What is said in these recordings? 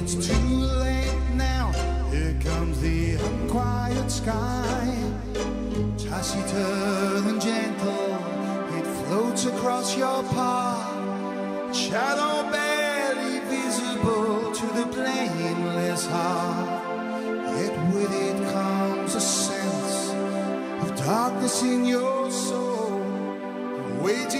it's too late now. Here comes the unquiet sky. Taciturn and gentle, it floats across your path. Shadow barely visible to the blameless heart. Yet with it comes a sense of darkness in your soul. Waiting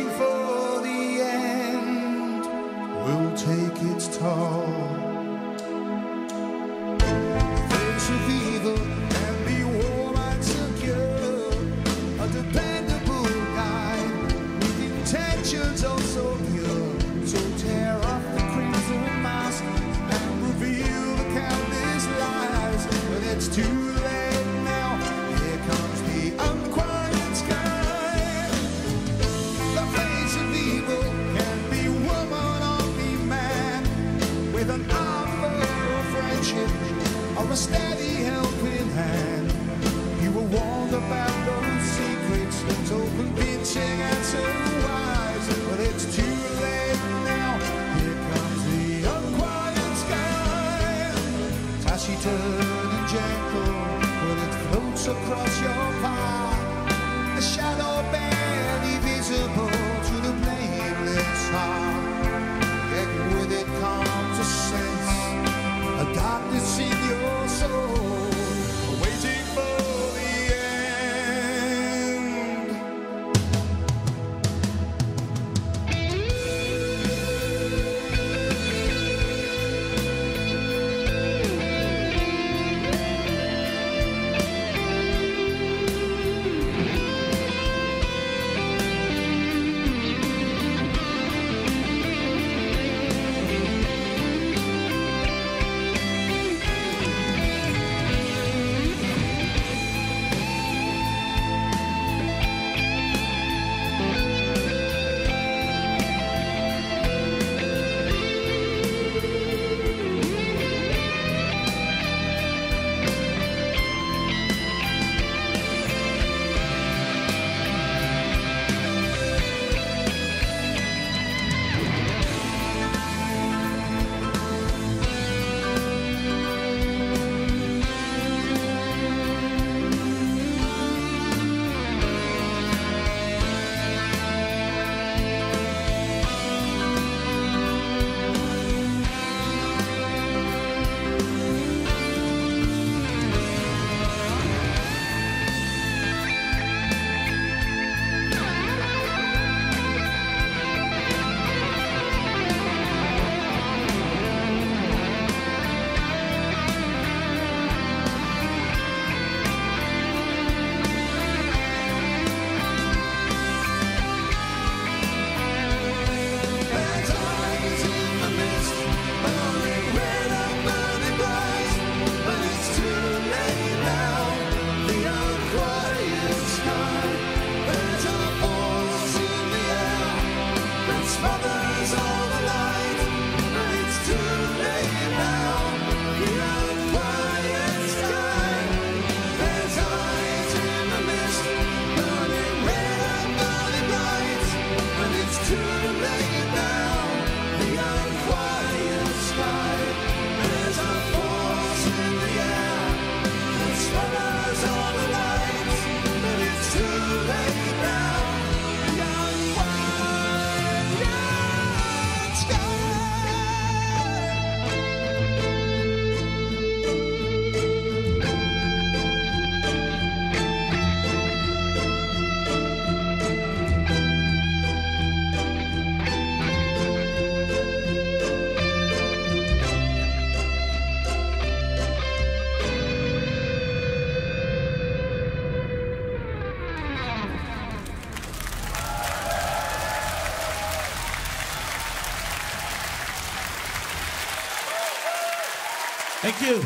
Thank you.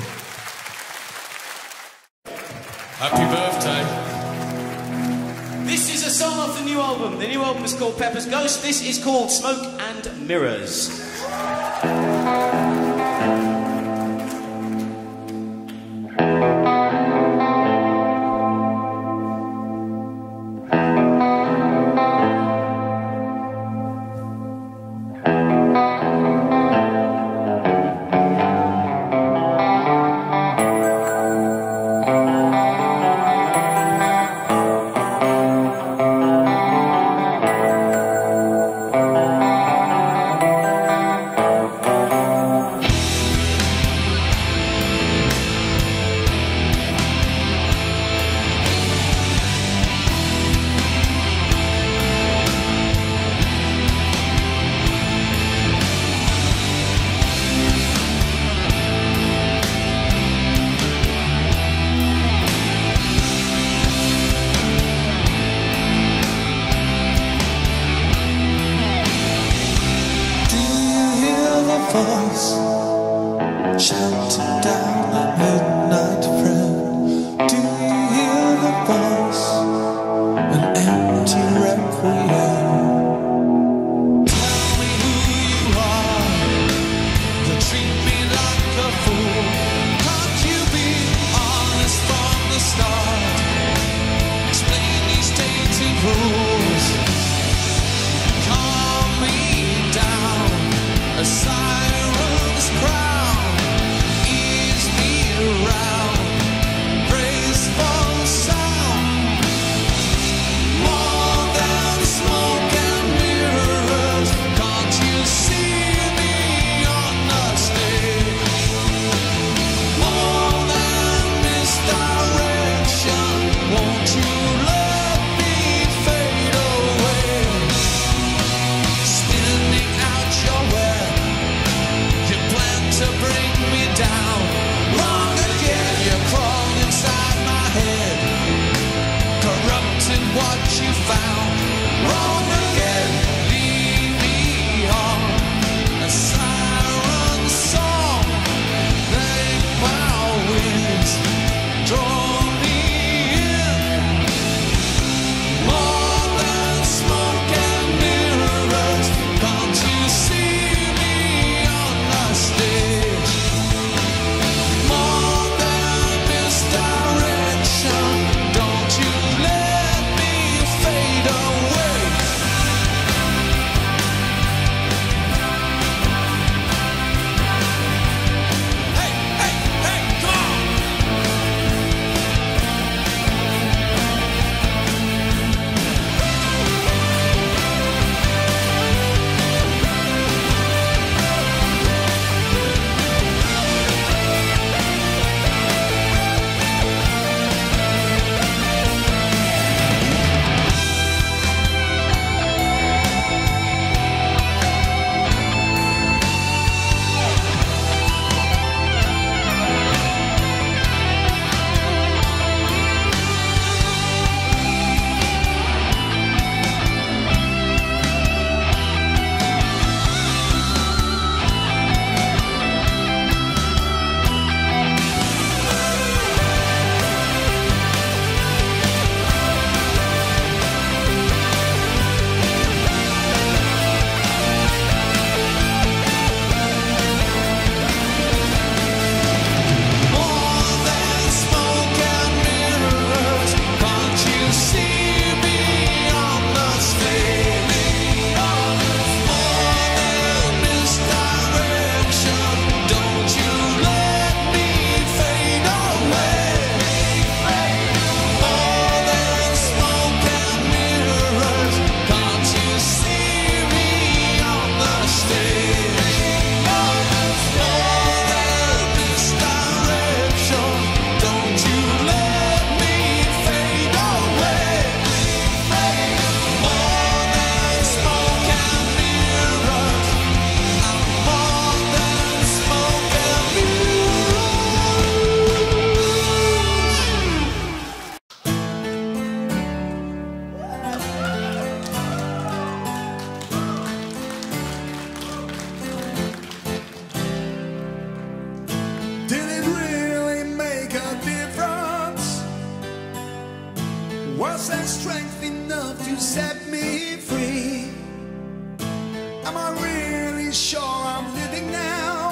Happy birthday. This is a song off the new album. The new album is called Pepper's Ghost. This is called Smoke and Mirrors. shut down. Was there strength enough to set me free? Am I really sure I'm living now?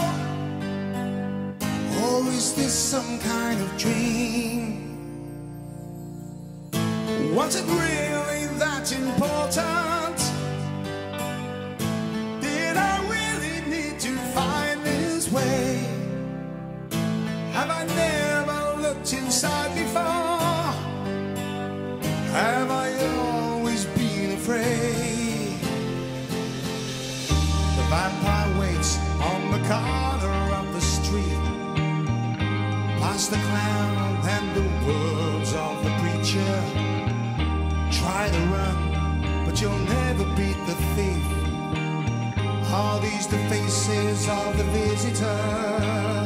Or is this some kind of dream? Was it really that important? Did I really need to find this way? Have I never looked inside? Corner of the street. Past the clown and the words of the preacher. Try to run, but you'll never beat the thief. Are these the faces of the visitor?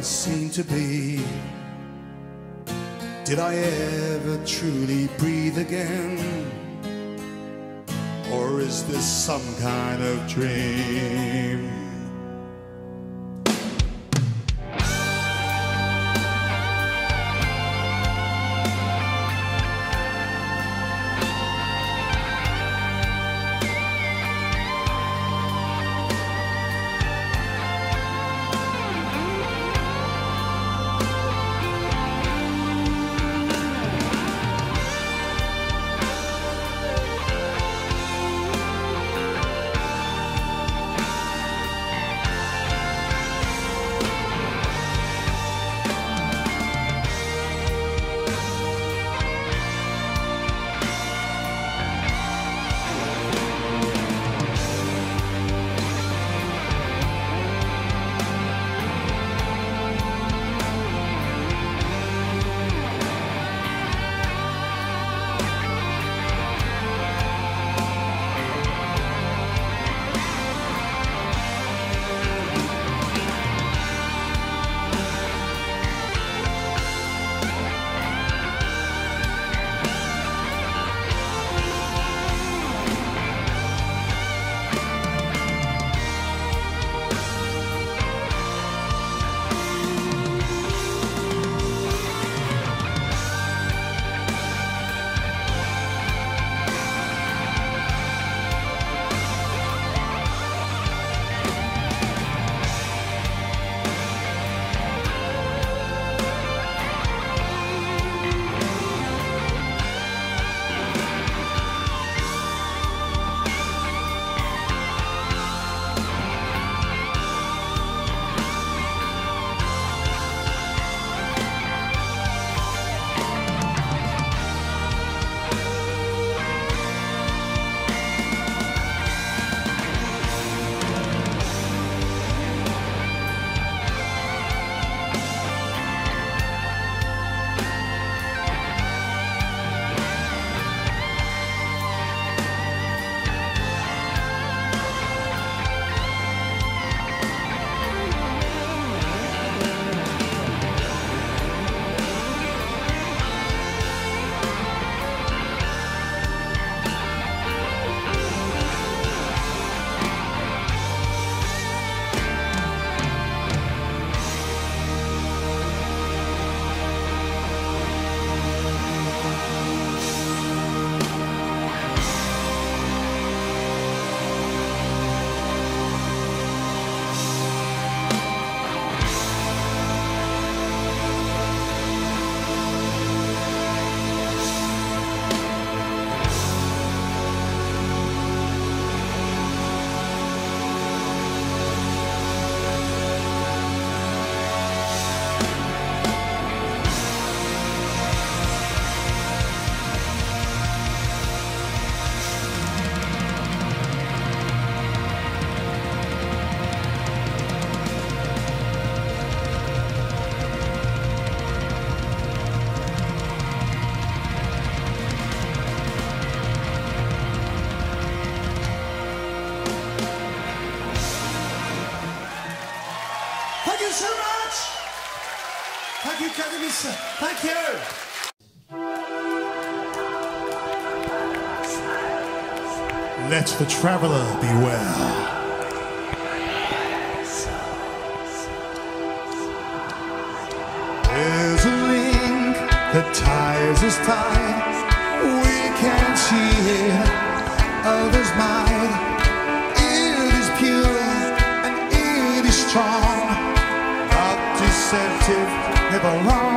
I seem to be? Did I ever truly breathe again? Or is this some kind of dream? Let the traveler beware. There's a link that ties us tight. We can see it, others might. It is pure and it is strong, not deceptive, never wrong.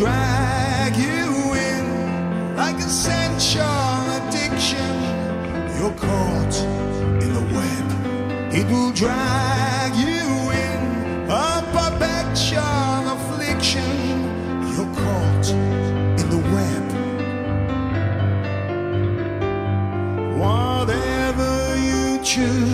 drag you in like a sensual addiction. You're caught in the web. It will drag you in a perpetual affliction. You're caught in the web. Whatever you choose.